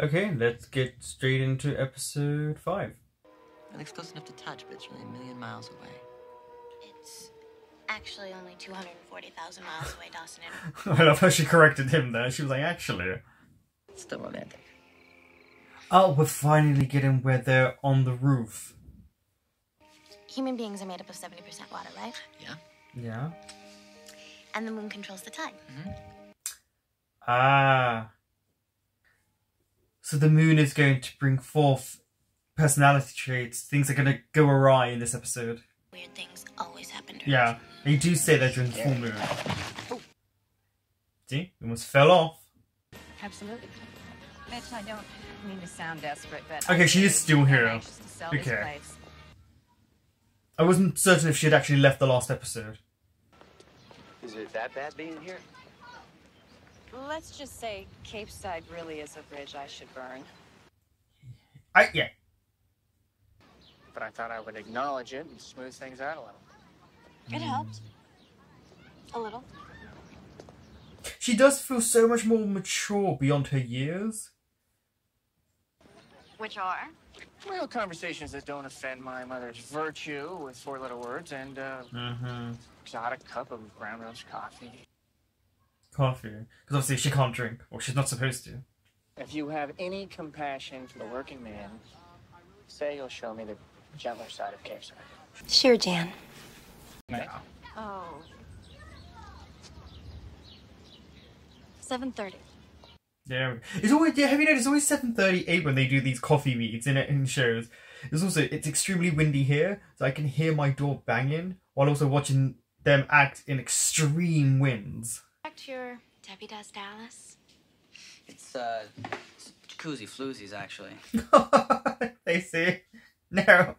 Okay, let's get straight into episode five. It looks close enough to touch, but it's really a million miles away. It's actually only 240,000 miles away, Dawson. I love how she corrected him there. She was like, actually. It's still romantic. Oh, we're finally getting where they're on the roof. Human beings are made up of 70% water, right? Yeah? Yeah. And the moon controls the tide. Ah. So the moon is going to bring forth personality traits. Things are going to go awry in this episode. Weird things always happen during Yeah, they do say that during the full moon. See, we almost fell off. Absolutely. Mitch, I don't mean to sound desperate, but Okay, she is still here. anxious to sell this Okay. I wasn't certain if she had actually left the last episode. Is it that bad being here? Let's just say Capeside really is a bridge I should burn. I yeah. But I thought I would acknowledge it and smooth things out a little. It helped. A little. She does feel so much more mature beyond her years. Which are? Well, conversations that don't offend my mother's virtue with four little words and uh, Mm-hmm. exotic cup of brown roast coffee. Coffee. Because obviously she can't drink, or she's not supposed to. If you have any compassion for the working man, say you'll show me the gentler side of Capeside. Sure, Jan. Now, Oh, 7.30. Yeah, it's always. Yeah, have you noticed? It's always seven thirty-eight when they do these coffee meets in in shows. It's also it's extremely windy here, so I can hear my door banging while also watching them act in extreme winds. Back your Debbie Does Dallas. It's, uh, it's jacuzzi floozies, actually. they say no.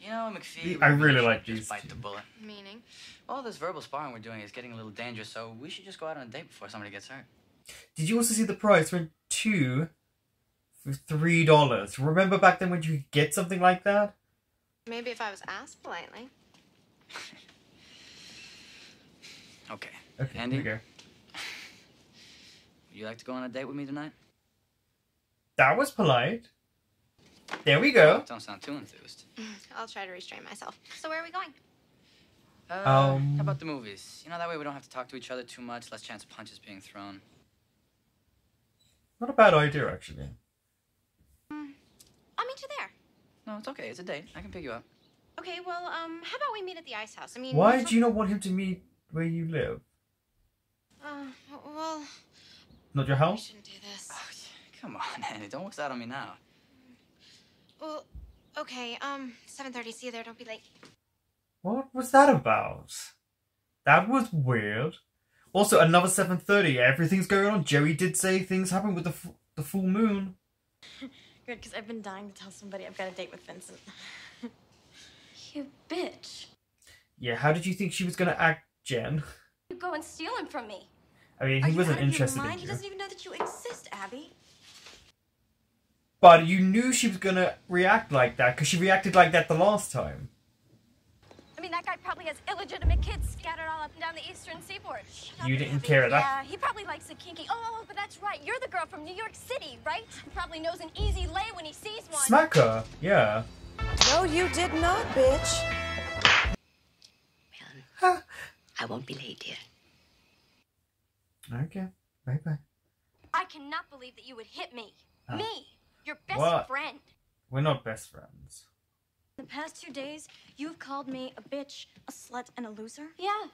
You know, McPhee. I really should like just these Bite two. the bullet. Meaning? All this verbal sparring we're doing is getting a little dangerous, so we should just go out on a date before somebody gets hurt. Did you also see the price for two for three dollars? Remember back then when you could get something like that? Maybe if I was asked politely. Okay. Okay, Andie? here we go. Would you like to go on a date with me tonight? That was polite. There we go. Don't sound too enthused. I'll try to restrain myself. So where are we going? Uh, Um, how about the movies? You know, that way we don't have to talk to each other too much, less chance of punches being thrown. Not a bad idea actually. I'll meet you there. No, it's okay. It's a date. I can pick you up. Okay, well, um, how about we meet at the ice house? I mean, Why do you not want him to meet where you live? Uh, well, Not your we house? shouldn't do this. Oh, come on, Andie. Don't waste that on me now. Well, okay, um, 7.30, see you there, don't be late. What was that about? That was weird. Also, another 7.30. Everything's going on. Joey did say things happen with the, f- the full moon. Good, because I've been dying to tell somebody I've got a date with Vincent. you bitch. Yeah, how did you think she was going to act, Jen? You go and steal him from me. I mean, he wasn't out of your interested mind? in He you. doesn't even know that you exist, Abby. But you knew she was going to react like that because she reacted like that the last time. I mean, that guy probably has illegitimate kids scattered all up and down the eastern seaboard. You didn't care of that. Yeah, he probably likes a kinky. Oh, but that's right. You're the girl from New York City, right? He probably knows an easy lay when he sees one. Smack her. Yeah. No, you did not, bitch. I won't be late, dear. Okay. Bye bye. I cannot believe that you would hit me. Oh. Me, your best What? friend. We're not best friends. In the past two days, you've called me a bitch, a slut, and a loser. Yeah,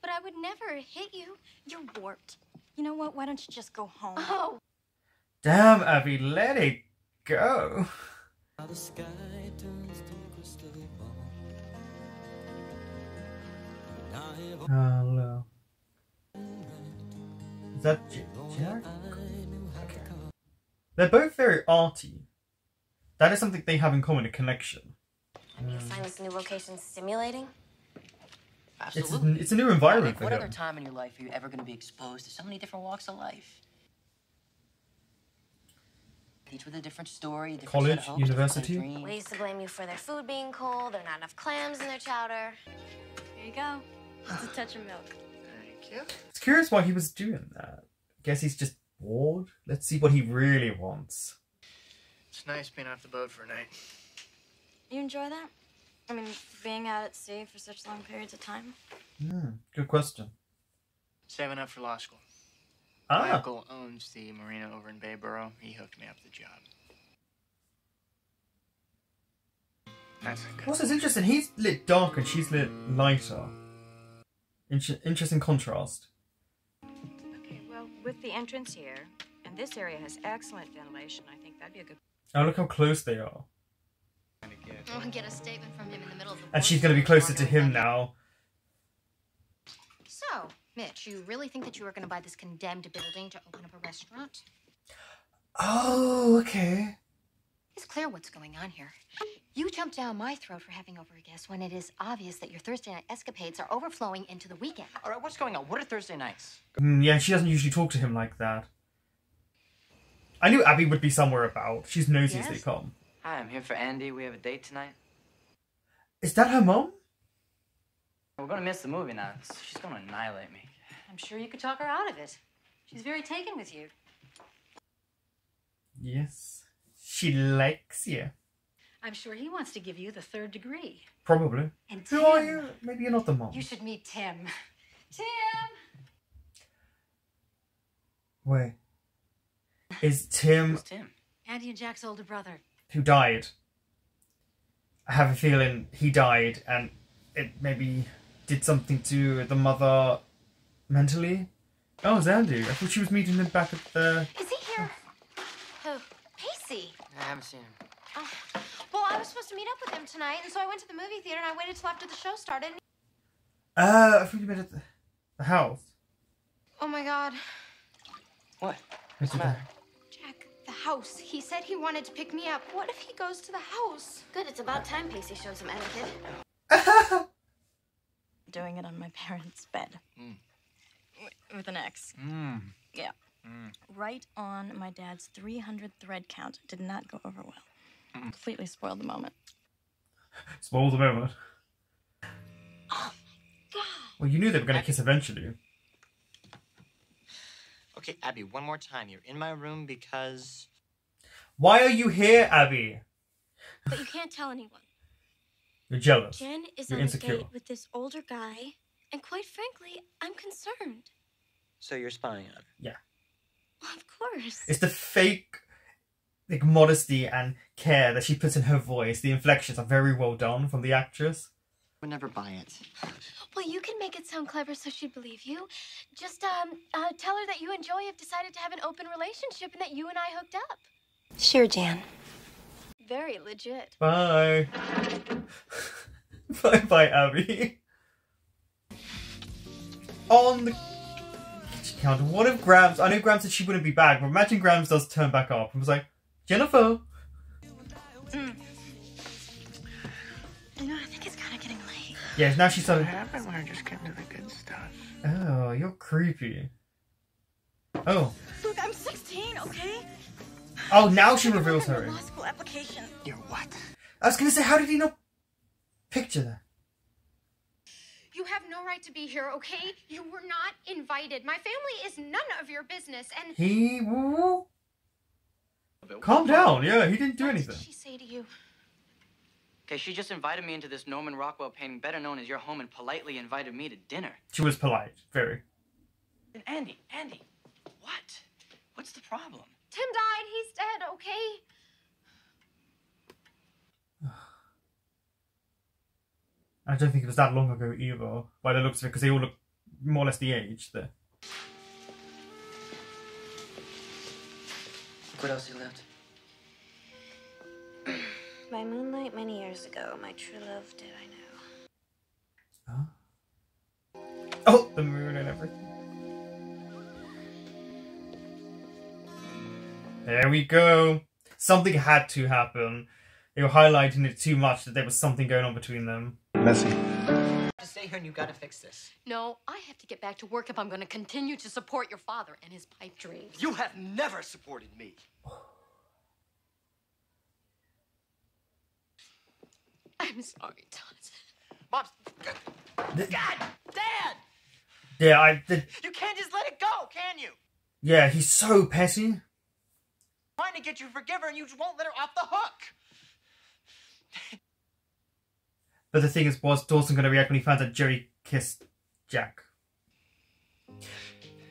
but I would never hit you. You're warped. You know what? Why don't you just go home? Oh, Damn, Abby, let it go. Hello. Is that Jack? Okay. They're both very arty. That is something they have in common, a connection. You find this new location stimulating? It's, Absolutely. it's a new environment Like, for what him. other time in your life are you ever going to be exposed to so many different walks of life? Each with a different story, a different College, hopes, different set of university? dreams. They used to blame you for their food being cold, there are not enough clams in their chowder. here you go. Just a touch of milk. Thank you. It's curious why he was doing that. Guess he's just bored. Let's see what he really wants. It's nice being off the boat for a night. You enjoy that? I mean, being out at sea for such long periods of time? Hmm, good question. Saving up for law school. My Ah, uncle owns the marina over in Bayboro. He hooked me up with the job. That's a good. also it's interesting. He's lit dark and she's lit lighter. Inter- interesting contrast. Okay, well, with the entrance here, and this area has excellent ventilation, I think that'd be a good. Oh, look how close they are. I'll get a statement from him in the middle of the And she's going to be closer to him now. So, Mitch, you really think that you are going to buy this condemned building to open up a restaurant? Oh, okay. It's clear what's going on here. You jumped down my throat for having over a guest when it is obvious that your Thursday night escapades are overflowing into the weekend. All right, what's going on? What are Thursday nights? Mm, yeah, she doesn't usually talk to him like that. I knew Abby would be somewhere about. She's nosy as they come. Hi, I'm here for Andie. We have a date tonight. Is that her mom? We're gonna miss the movie now. She's gonna annihilate me. I'm sure you could talk her out of it. She's very taken with you. Yes. She likes you. I'm sure he wants to give you the third degree. Probably. And Who are you? Maybe you're not the mom. You should meet Tim. Tim! Wait. Is Tim Who's Tim? Andie and Jack's older brother. who died? I have a feeling he died and it maybe did something to the mother mentally. Oh, Zandu. I thought she was meeting him back at the. Is he here? Oh, oh Pacey. I haven't seen him. Oh, well, I was supposed to meet up with him tonight, and so I went to the movie theater and I waited till after the show started. and- Uh, I thought you met at the, the house. Oh my god. What? What's the matter? Jack, the house. He said he wanted to pick me up. What if he goes to the house? Good, it's about time Pacey showed some etiquette. Doing it on my parents' bed. Mm. With an X. Mmm. Yeah. Right on my dad's 300 thread count. Did not go over well. Completely spoiled the moment. Spoiled the moment. Oh, God. Well, you knew they were going to kiss eventually. Okay, Abby, one more time. You're in my room because. Why are you here, Abby? But you can't tell anyone. You're jealous. Jen is You're on insecure. a date with this older guy, and quite frankly, I'm concerned. So you're spying on her. Yeah. Well, of course. It's the fake like modesty and care that she puts in her voice. The inflections are very well done from the actress. I would never buy it. Well, you can make it sound clever so she'd believe you. Just um, uh, tell her that you and Joey have decided to have an open relationship and that you and I hooked up. Sure, Jan. Very legit. Bye. bye bye, Abby. On the kitchen counter, what if Grams? I know Grams said she wouldn't be back, but imagine Grams does turn back up and was like, Jennifer. Mm. You know, I think it's kind of getting late. Yeah, now she's What happened when I just getting to the good stuff? Oh, you're creepy. Oh. Look, I'm 16, okay? Oh, now she reveals her. the Law school application. You're what? I was gonna say, how did he know? picture that? You have no right to be here, okay? You were not invited. My family is none of your business, and He. woo- Calm down. Yeah, he didn't do what anything. did she say to you? Okay, she just invited me into this Norman Rockwell painting, better known as your home, and politely invited me to dinner. She was polite, very. And Andie, Andie, what? What's the problem? Tim died. He's dead, okay? I don't think it was that long ago either, by the looks of it, because they all look more or less the age there. What else he left? By moonlight many years ago, my true love did I know. Huh? Oh, the moon and everything. There we go. Something had to happen. They were highlighting it too much that there was something going on between them. Messy. Just stay here and you gotta fix this. No, I have to get back to work if I'm going to continue to support your father and his pipe dreams. You have never supported me. I'm sorry, Todd. Mom, The- God, Dad! yeah, I. The, You can't just let it go, can you? Yeah, he's so petty. Trying to get you to forgive her and you just won't let her off the hook. But the thing is, was Dawson going to react when he found out Jerry kissed Jack?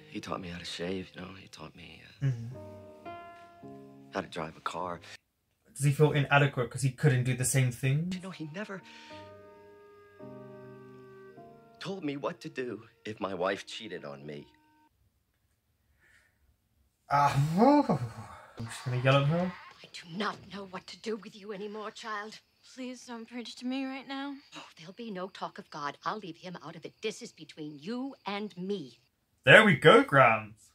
He taught me how to shave, you know. He taught me uh, how to drive a car. Does he feel inadequate because he couldn't do the same thing? You know, he never told me what to do if my wife cheated on me. Ah, oh. I'm just gonna yell at her. I do not know what to do with you anymore, child. Please don't preach to me right now. Oh, there'll be no talk of God. I'll leave him out of it. This is between you and me. There we go, Grams.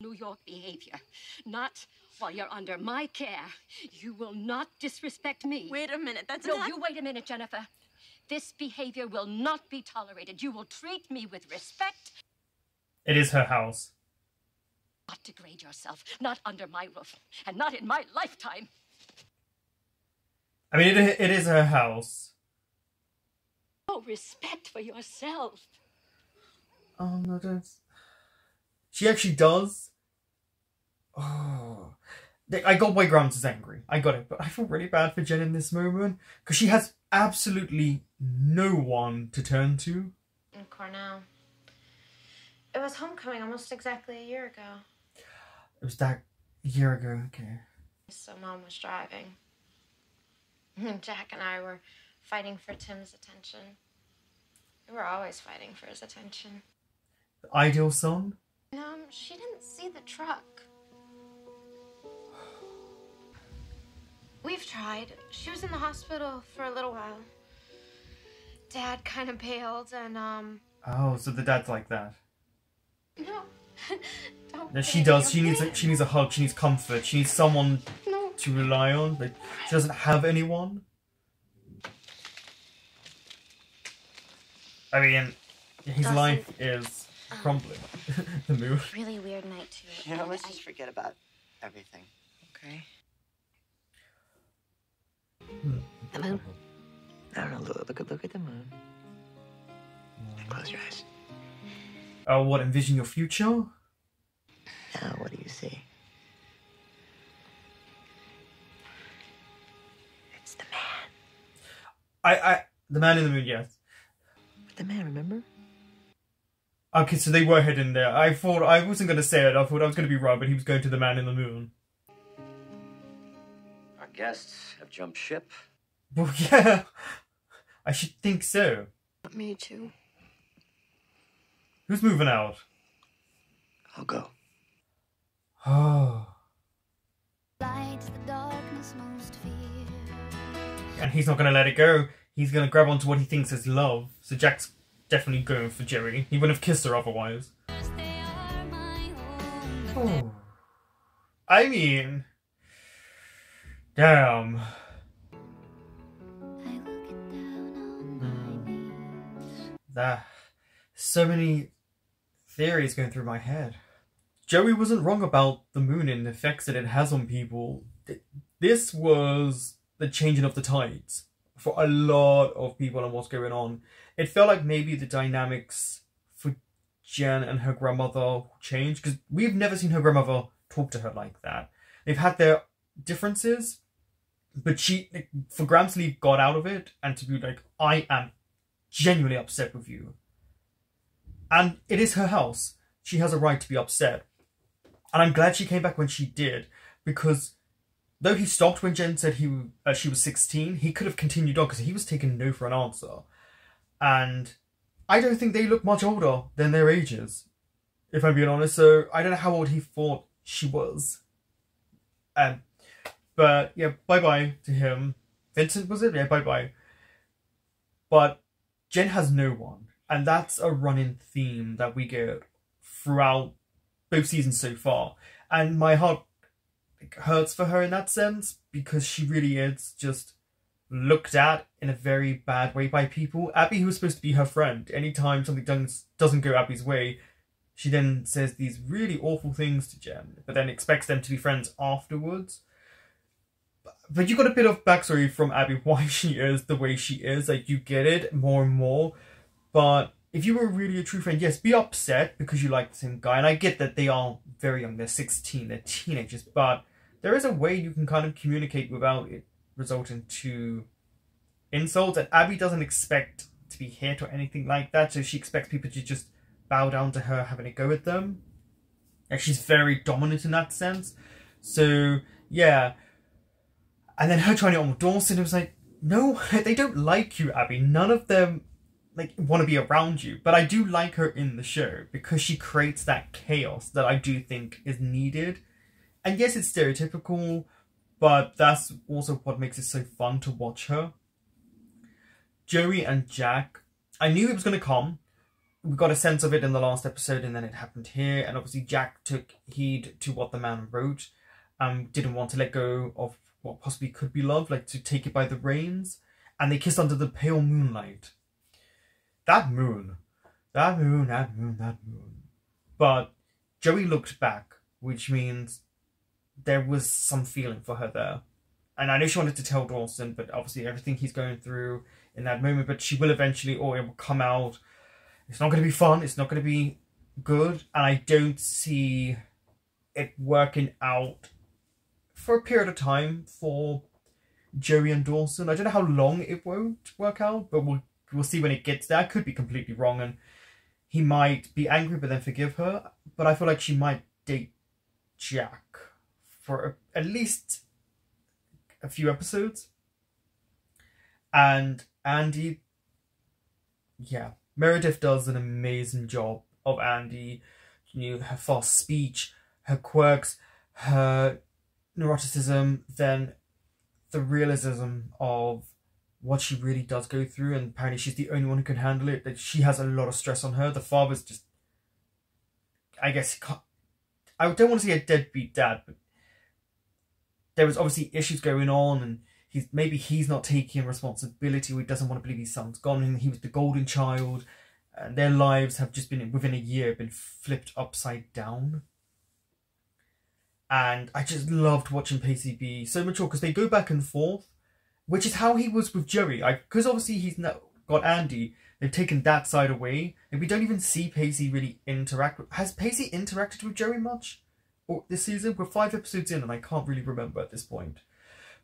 New York behavior. Not while you're under my care. You will not disrespect me. Wait a minute. That's no. not. You wait a minute, Jennifer. This behavior will not be tolerated. You will treat me with respect. It is her house. Not degrade yourself. Not under my roof. And not in my lifetime. I mean, it, it is her house. No respect for yourself. Oh no, don't. She actually does. Oh, I got why Grams is angry. I got it, but I feel really bad for Jen in this moment because she has absolutely no one to turn to. In Cornell. It was homecoming almost exactly a year ago. It was that year ago. Okay. So mom was driving. Jack and I were fighting for Tim's attention. We were always fighting for his attention. The ideal son. Um, she didn't see the truck. We've tried. She was in the hospital for a little while. Dad kind of bailed, and um. Oh, so the dad's like that. No, don't. Yeah, she does. She needs a, she needs a hug. She needs comfort. She needs someone No. To rely on, but she doesn't have anyone. I mean, his Dawson. life is ah. crumbling. the moon. Really weird night too. You know, let's I- just forget about everything. Okay? Hmm. The moon. I don't know. Look, look, at- look at the moon. And close your eyes. Oh, what? Envision your future? Now, what do you see? I, I, the man in the moon. Yes. The man, remember? Okay, so they were hidden there. I thought I wasn't gonna say it. I thought I was gonna be wrong, but he was going to the man in the moon. Our guests have jumped ship. Well, yeah, I should think so. Me too. Who's moving out? I'll go. Oh, Lights the darkness most fear. And he's not gonna let it go. He's gonna grab onto what he thinks is love. So Jack's definitely going for Jerry. He wouldn't have kissed her otherwise. Oh. I mean, damn. That so many theories going through my head. Joey wasn't wrong about the moon and the effects that it has on people. Th- This was the changing of the tides for a lot of people and what's going on. It felt like maybe the dynamics for Jen and her grandmother changed because we've never seen her grandmother talk to her like that. They've had their differences, but she, for Graham to God out of it and to be like, I am genuinely upset with you. And it is her house. She has a right to be upset. And I'm glad she came back when she did because though he stopped when Jen said he uh, she was 16, he could have continued on because he was taking no for an answer. And I don't think they look much older than their ages, if I'm being honest. So I don't know how old he thought she was. Um, but yeah, bye bye to him. Vincent was it? Yeah, bye bye. But Jen has no one, and that's a running theme that we get throughout both seasons so far. And my heart like, hurts for her in that sense because she really is just looked at in a very bad way by people. Abby, who was supposed to be her friend, anytime something doesn't go Abby's way, she then says these really awful things to Jen, but then expects them to be friends afterwards. But- But you got a bit of backstory from Abby why she is the way she is. Like you get it more and more, but if you were really a true friend, yes, be upset because you like the same guy. And I get that they are very young, they're 16, they're teenagers, but there is a way you can kind of communicate without it resulting to insults. And Abby doesn't expect to be hit or anything like that, so she expects people to just bow down to her having a go at them. And she's very dominant in that sense. So, yeah. And then her trying it on with Dawson, it was like, no, they don't like you, Abby. None of them like want to be around you. But I do like her in the show because she creates that chaos that I do think is needed. And yes, it's stereotypical, but that's also what makes it so fun to watch her. Joey and Jack, I knew it was going to come. We got a sense of it in the last episode, and then it happened here. And obviously, Jack took heed to what the man wrote. Um, didn't want to let go of what possibly could be love, like to take it by the reins. And they kissed under the pale moonlight that moon, that moon, that moon, that moon. But Joey looked back, which means there was some feeling for her there. And I know she wanted to tell Dawson, but obviously everything he's going through in that moment, but she will eventually, or it will come out. It's not going to be fun. It's not going to be good. And I don't see it working out for a period of time for Joey and Dawson. I don't know how long it won't work out, but we'll we'll see when it gets there. I could be completely wrong, and he might be angry but then forgive her. But I feel like she might date Jack for a, at least a few episodes. And Andie, yeah, Meredith does an amazing job of Andie. You know, her fast speech, her quirks, her neuroticism, then the realism of what she really does go through, and apparently she's the only one who can handle it. That she has a lot of stress on her. The father's just, I guess, I don't want to say a deadbeat dad, but there was obviously issues going on, and he's maybe he's not taking responsibility, or he doesn't want to believe his son's gone, and he was the golden child, and their lives have just been within a year been flipped upside down. And I just loved watching be so mature because they go back and forth which is how he was with Joey. Because obviously he's now got Andie, they've taken that side away, and we don't even see Pacey really interact. With, has Pacey interacted with Joey much or this season? We're five episodes in, and I can't really remember at this point.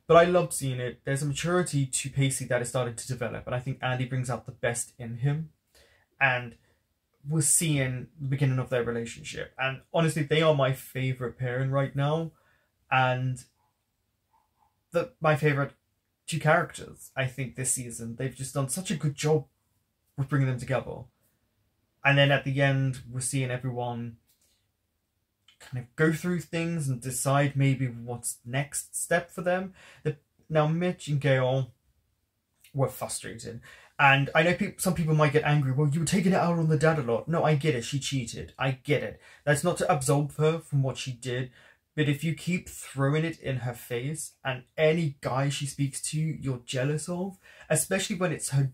But I love seeing it. There's a maturity to Pacey that is starting to develop, and I think Andie brings out the best in him. And we're seeing the beginning of their relationship. And honestly, they are my favorite pairing right now. And the my favorite two characters, I think, this season. They've just done such a good job with bringing them together. And then at the end, we're seeing everyone kind of go through things and decide maybe what's next step for them. The, now, Mitch and Gail were frustrated. And I know people, some people might get angry. Well, you were taking it out on the dad a lot. No, I get it. She cheated. I get it. That's not to absolve her from what she did. But if you keep throwing it in her face and any guy she speaks to, you're jealous of, especially when it's her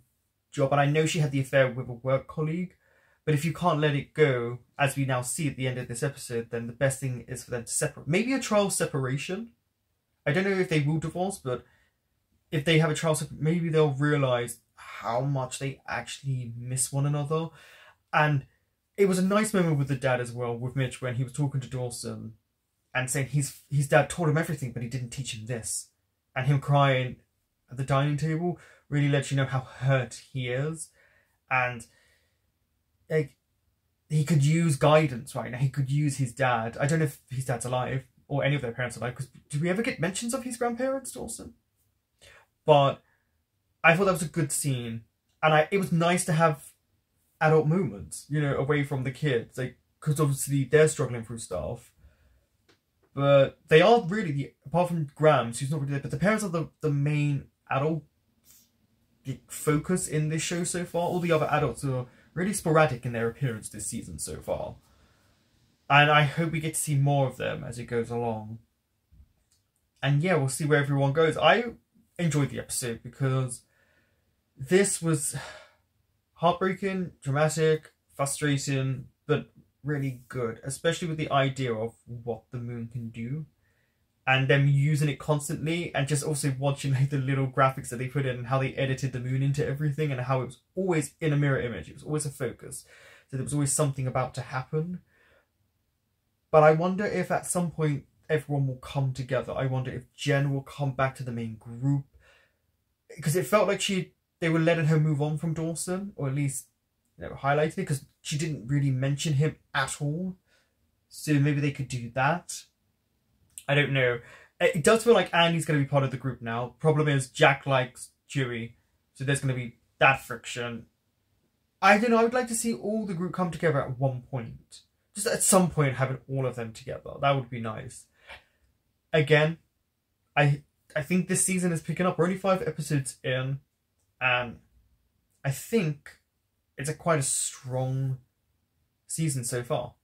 job. And I know she had the affair with a work colleague, but if you can't let it go, as we now see at the end of this episode, then the best thing is for them to separate. Maybe a trial separation. I don't know if they will divorce, but if they have a trial, maybe they'll realize how much they actually miss one another. And it was a nice moment with the dad as well, with Mitch, when he was talking to Dawson and saying his his dad taught him everything, but he didn't teach him this. And him crying at the dining table really lets you know how hurt he is, and like he could use guidance right now. He could use his dad. I don't know if his dad's alive or any of their parents alive. Because did we ever get mentions of his grandparents, Dawson? But I thought that was a good scene, and I it was nice to have adult moments, you know, away from the kids, like because obviously they're struggling through stuff but they are really the apart from Grams, who's not really there, but the parents are the, the main adult focus in this show so far. All the other adults are really sporadic in their appearance this season so far. And I hope we get to see more of them as it goes along. And yeah, we'll see where everyone goes. I enjoyed the episode because this was heartbreaking, dramatic, frustrating, really good, especially with the idea of what the moon can do. and them using it constantly and just also watching like the little graphics that they put in and how they edited the moon into everything and how it was always in a mirror image. It was always a focus. So there was always something about to happen. But I wonder if at some point everyone will come together. I wonder if Jen will come back to the main group. Because it felt like she they were letting her move on from Dawson, or at least know, highlighting it, because she didn't really mention him at all. So maybe they could do that. I don't know. It does feel like Andie's going to be part of the group now. Problem is, Jack likes Joey, so there's going to be that friction. I don't know. I would like to see all the group come together at one point. Just at some point, having all of them together. That would be nice. Again, I I think this season is picking up. We're only five episodes in, and I think it's a quite a strong season so far.